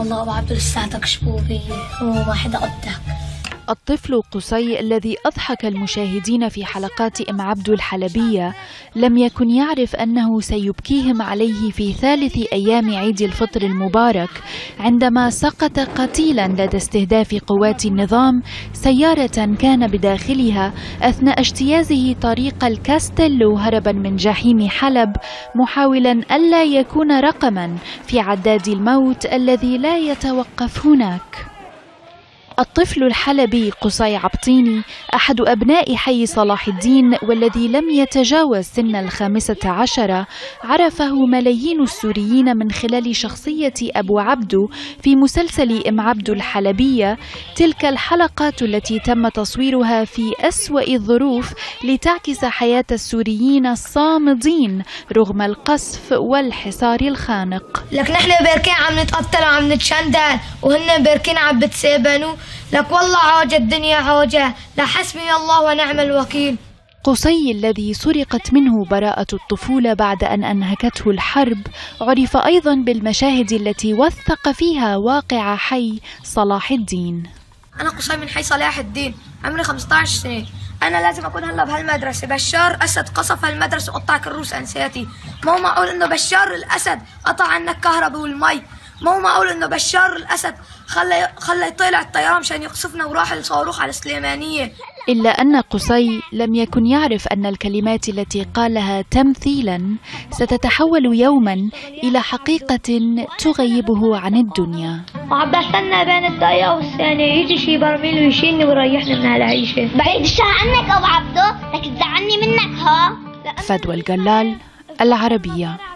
والله أبو عبد لساتك شبوبي وما حدا قدك. الطفل قصي الذي أضحك المشاهدين في حلقات أم عبد الحلبية لم يكن يعرف أنه سيبكيهم عليه في ثالث أيام عيد الفطر المبارك عندما سقط قتيلا لدى استهداف قوات النظام سيارة كان بداخلها أثناء اجتيازه طريق الكاستيلو هربا من جحيم حلب محاولا ألا يكون رقما في عداد الموت الذي لا يتوقف هناك. الطفل الحلبي قصي عبطيني أحد أبناء حي صلاح الدين والذي لم يتجاوز سن الخامسة عشرة عرفه ملايين السوريين من خلال شخصية أبو عبدو في مسلسل أم عبدو الحلبية تلك الحلقات التي تم تصويرها في أسوأ الظروف لتعكس حياة السوريين الصامدين رغم القصف والحصار الخانق. لك نحن بيركين عم نتقتل وعم نتشندل وهن بيركين عم بتسيبنوا لك والله عوجة الدنيا عوجة لا حسبي الله ونعم الوكيل. قصي الذي سرقت منه براءة الطفولة بعد أن أنهكته الحرب عرف أيضا بالمشاهد التي وثق فيها واقع حي صلاح الدين. أنا قصي من حي صلاح الدين عمري 15 سنة. أنا لازم أكون هلا بهالمدرسة. بشار أسد قصف هالمدرسة وقطع كروس أنساتي. ما هو معقول إنه بشار الأسد قطع عنا الكهرباء والمي. ما هو معقول إنه بشار الأسد خلى خلى يطلع الطيران مشان يقصفنا وراح الصاروخ على السليمانية. إلا أن قصي لم يكن يعرف أن الكلمات التي قالها تمثيلا ستتحول يوما إلى حقيقة تغيبه عن الدنيا. وعم بستنى بين الدقيقة والثانية يجي شي برميل ويشيلني ويريحني من هالعيشة بعيد الشر عنك أبو عبدو لك تزعلني منك ها؟ فدوى الجلال العربية.